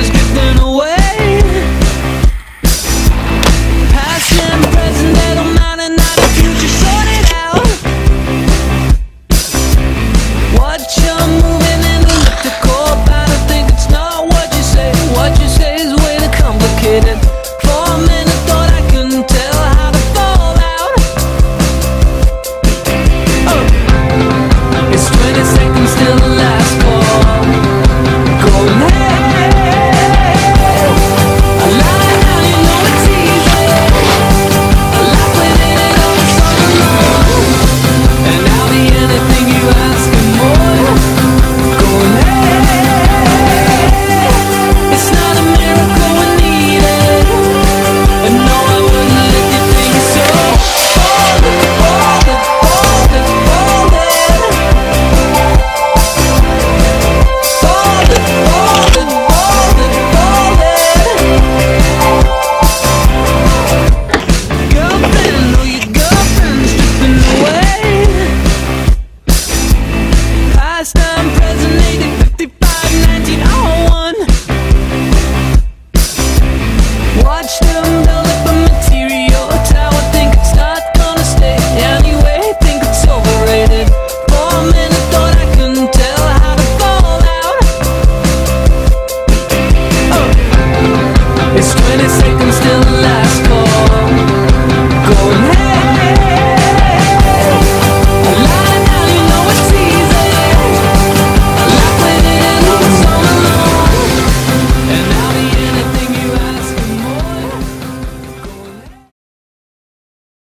is good than